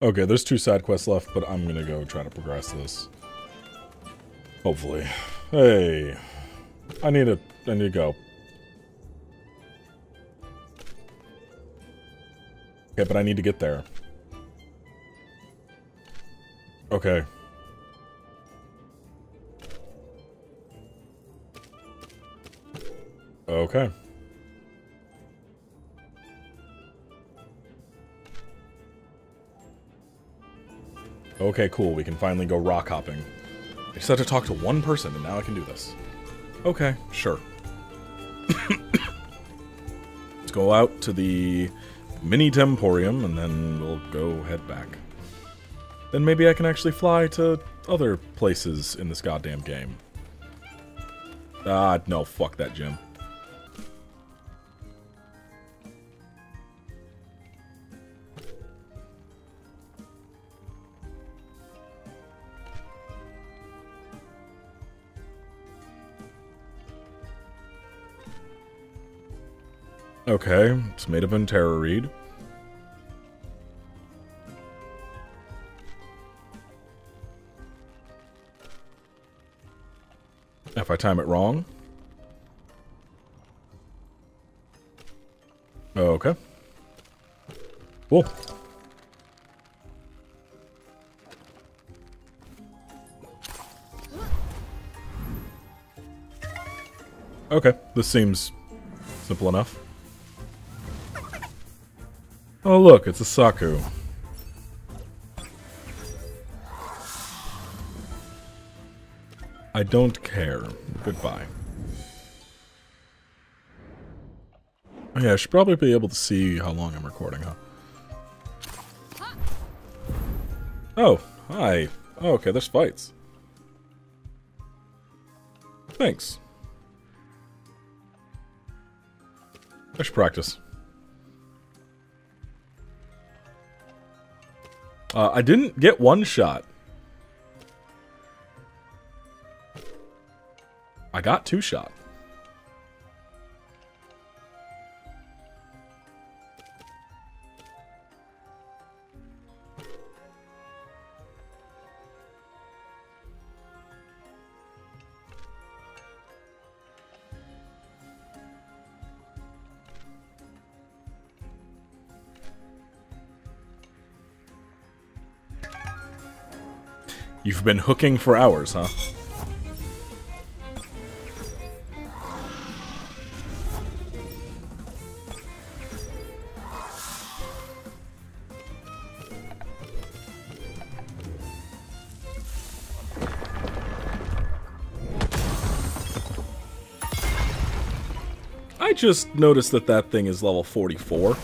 Okay, there's two side quests left, but I'm gonna go try to progress this. Hopefully. Hey. I need to I need to go. Okay, but I need to get there. Okay. Okay. Okay, cool. We can finally go rock hopping. I just had to talk to one person, and now I can do this. Okay, sure. Let's go out to the mini Temporium, and then we'll go head back. Then maybe I can actually fly to other places in this goddamn game. Ah, no, fuck that gym. Okay, it's made of Intera reed. If I time it wrong. Okay. Cool. Okay, this seems simple enough. Oh look, it's a Saku. I don't care. Goodbye. Oh, yeah, I should probably be able to see how long I'm recording, huh? Oh, hi. Oh, okay, there's fights. Thanks. I should practice. Uh, I didn't get one shot. I got two shot. You've been hooking for hours, huh? I just noticed that that thing is level 44.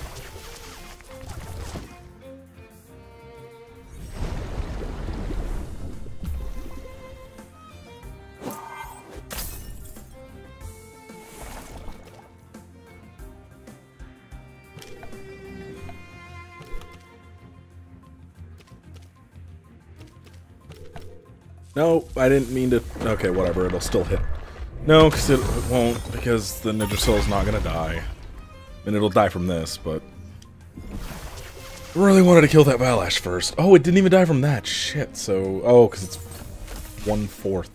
I didn't mean to... Okay, whatever, it'll still hit. No, because it won't, because the Ninja Soul's not gonna die. And it'll die from this, but... Really wanted to kill that Valash first. Oh, it didn't even die from that. Shit, so... Oh, because it's one-fourth.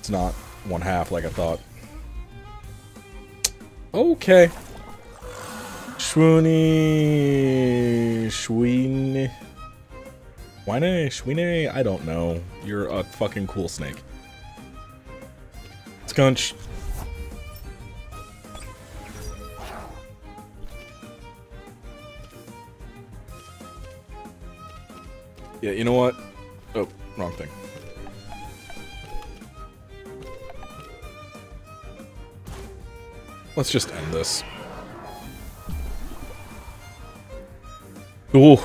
It's not one-half like I thought. Okay. Shwoony... Shween... Whine, Schwine, I don't know. You're a fucking cool snake. Skunch. Yeah, you know what? Oh, wrong thing. Let's just end this. Ooh.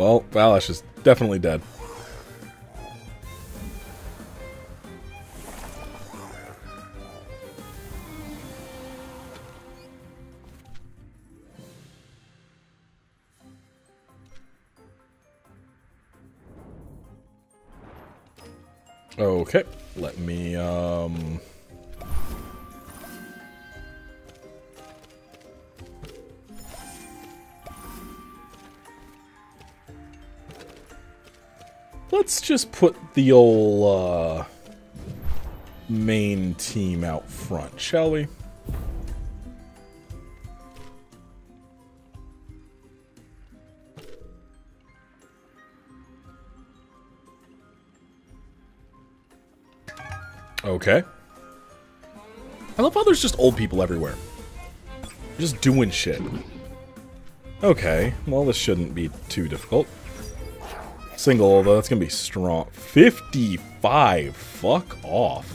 Well, Valash is definitely dead. Okay, let me, um... let's just put the old uh, main team out front, shall we? Okay. I love how there's just old people everywhere. Just doing shit. Okay, well this shouldn't be too difficult. Single, although that's gonna be strong. 55! Fuck off.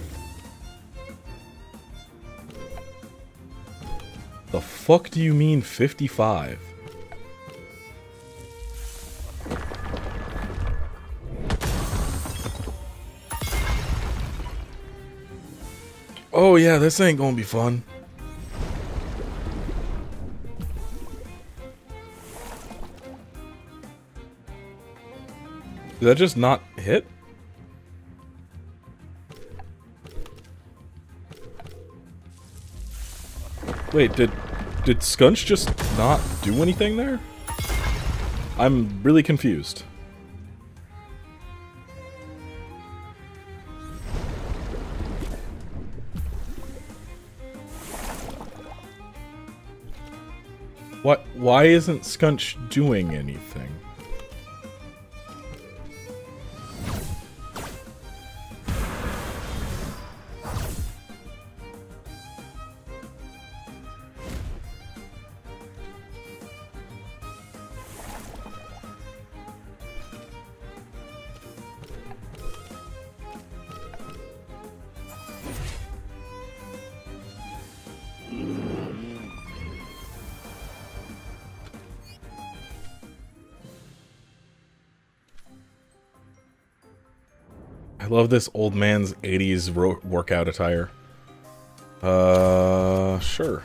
The fuck do you mean 55? Oh yeah, this ain't gonna be fun. Did that just not hit? Wait, did did Skunch just not do anything there? I'm really confused. What? Why isn't Skunch doing anything? I love this old man's 80s workout attire. Uh, sure.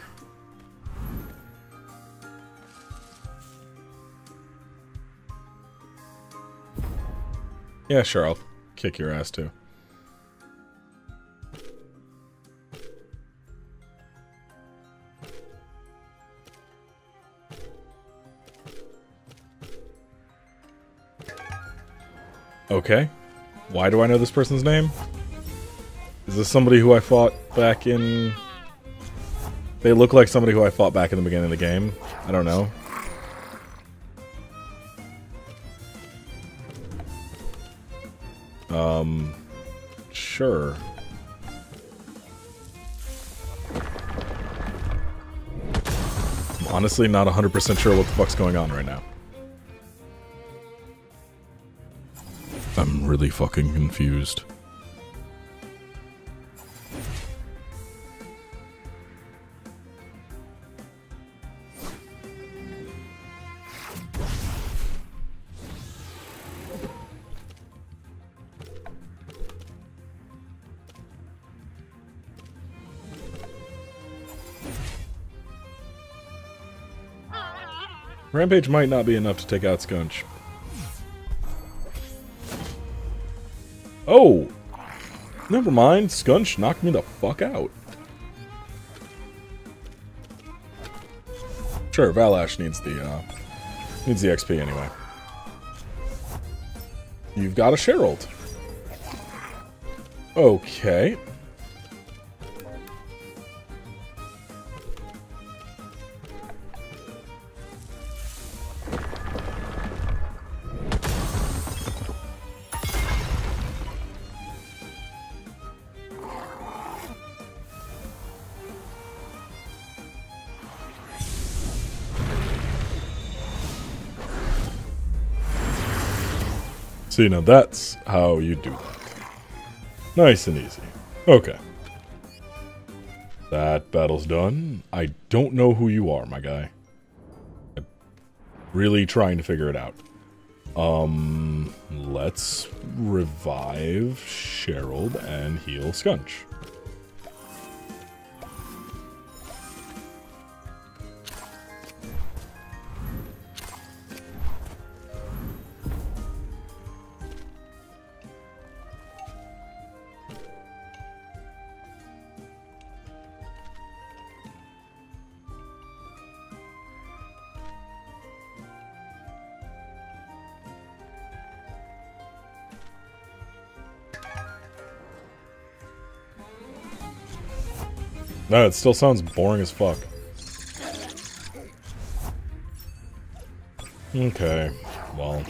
Yeah, sure, I'll kick your ass too. Okay. Why do I know this person's name? Is this somebody who I fought back in... They look like somebody who I fought back in the beginning of the game. I don't know. Um... Sure. I'm honestly not 100% sure what the fuck's going on right now. Really fucking confused. Rampage might not be enough to take out Skunch. Oh! Never mind, Skunch knocked me the fuck out. Sure, Valash needs the, uh, needs the XP anyway. You've got a Sherald. Okay. See, now that's how you do that. Nice and easy. Okay. That battle's done. I don't know who you are, my guy. I'm really trying to figure it out. Um, let's revive Sherald and heal Skunch. No, it still sounds boring as fuck. Okay, well...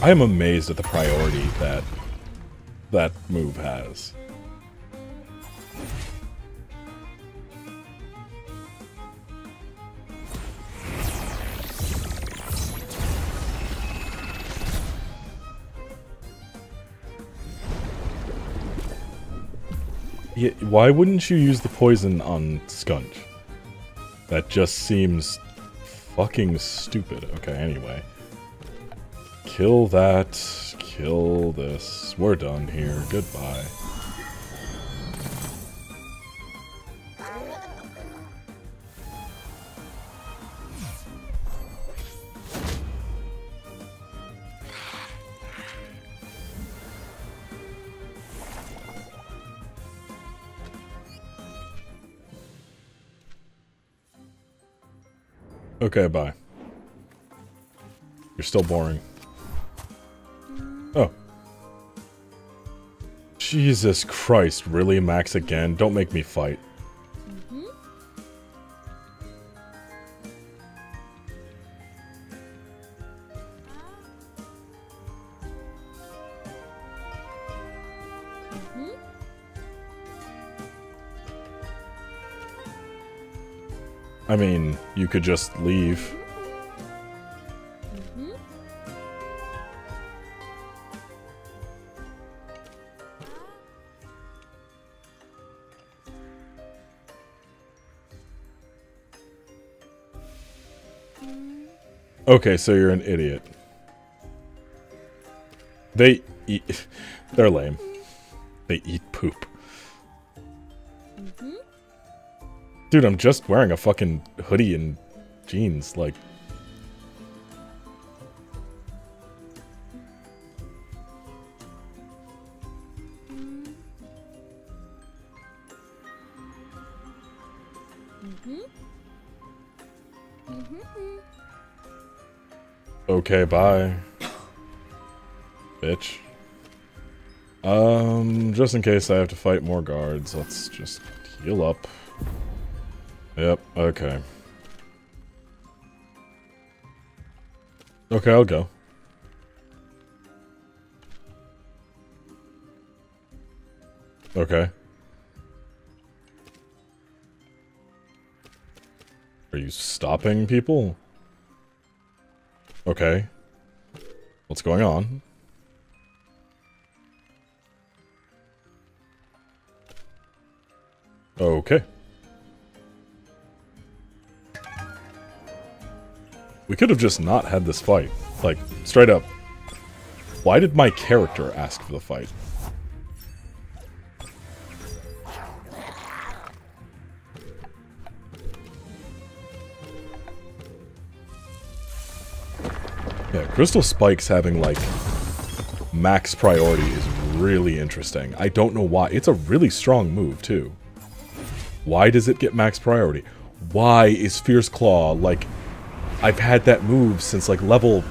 I am amazed at the priority that that move has. Yeah, why wouldn't you use the poison on Skunch? That just seems fucking stupid. Okay, anyway. Kill that. Kill this. We're done here. Goodbye. Okay, bye. You're still boring. Oh. Jesus Christ, really, Max again? Don't make me fight. I mean, you could just leave. Mm-hmm. Okay, so you're an idiot. They eat... They're lame. They eat poop. Dude, I'm just wearing a fucking hoodie and jeans, like... Okay, bye. Bitch. Um, just in case I have to fight more guards, let's just heal up. Yep, okay. Okay, I'll go. Okay. Are you stopping people? Okay. What's going on? Okay. We could have just not had this fight. Like, straight up. Why did my character ask for the fight? Yeah, Crystal Spikes having, like, max priority is really interesting. I don't know why. It's a really strong move, too. Why does it get max priority? Why is Fierce Claw, like... I've had that move since, like, level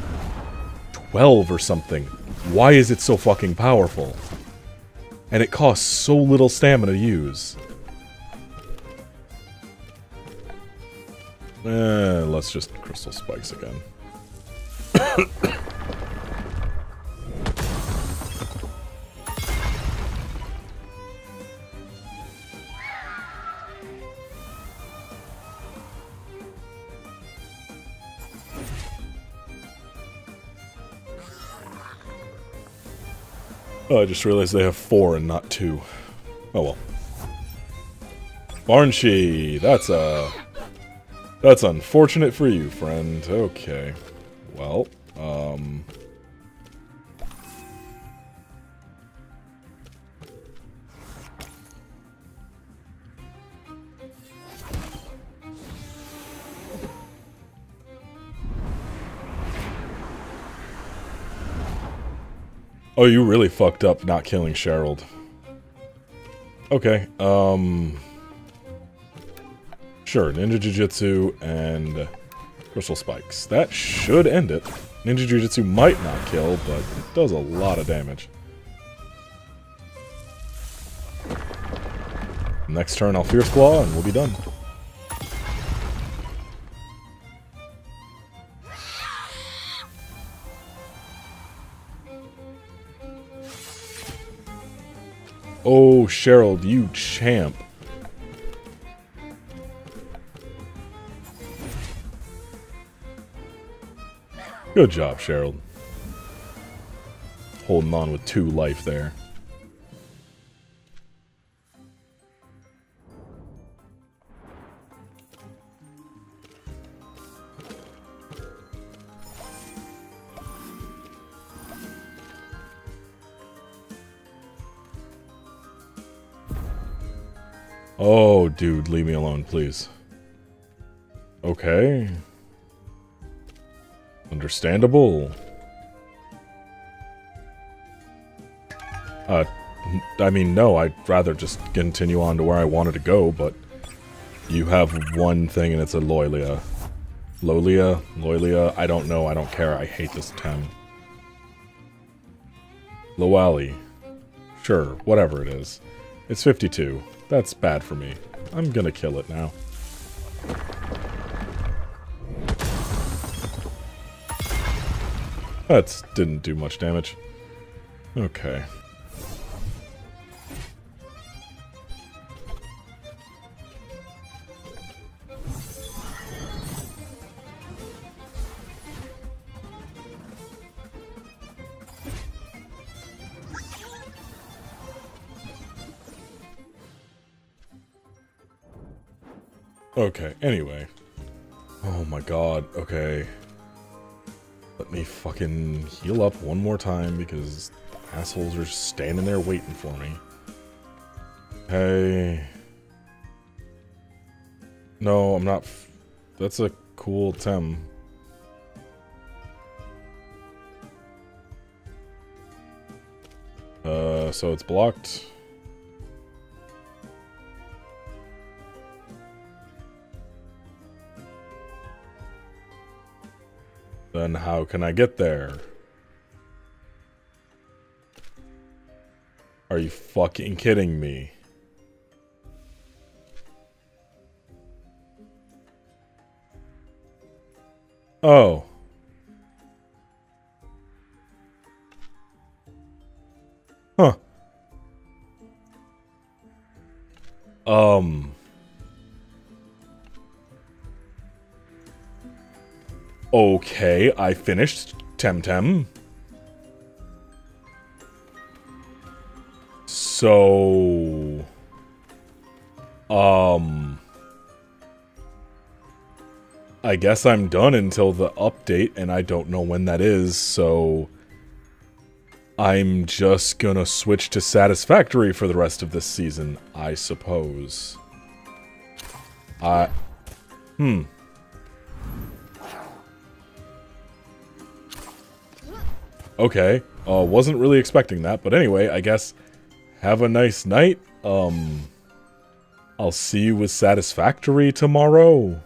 12 or something. Why is it so fucking powerful? And it costs so little stamina to use. Eh, let's just Crystal Spikes again. Oh, I just realized they have four and not two. Oh well. Barnshe, that's uh that's unfortunate for you, friend. Okay. Well, Oh, you really fucked up not killing Sherald. Okay, um... Sure, Ninja Jujitsu and Crystal Spikes. That should end it. Ninja Jujutsu might not kill, but it does a lot of damage. Next turn, I'll Fierce Claw, and we'll be done. Oh, Cheryl, you champ. Good job, Cheryl. Holding on with two life there. Dude, leave me alone, please. Okay. Understandable. Uh, I mean, no, I'd rather just continue on to where I wanted to go, but you have one thing and it's a Loelia. Lolia? Loelia? I don't know, I don't care, I hate this tem. Loali. Sure, whatever it is. It's 52. That's bad for me. I'm gonna kill it now. That didn't do much damage. Okay. Okay, anyway. Oh my god, okay. Let me fucking heal up one more time because assholes are standing there waiting for me. Hey. No, I'm not... That's a cool tem. Uh, so it's blocked. Then how can I get there? Are you fucking kidding me? Oh. Huh. Um... Okay, I finished Temtem. So... Um... I guess I'm done until the update, and I don't know when that is, so... I'm just gonna switch to Satisfactory for the rest of this season, I suppose. I... Hmm. Okay. Uh, wasn't really expecting that, but anyway, I guess have a nice night. Um, I'll see you with Satisfactory tomorrow.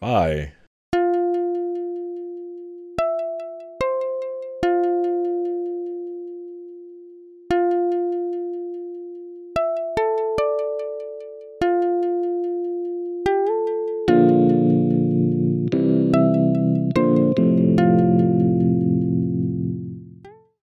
Bye.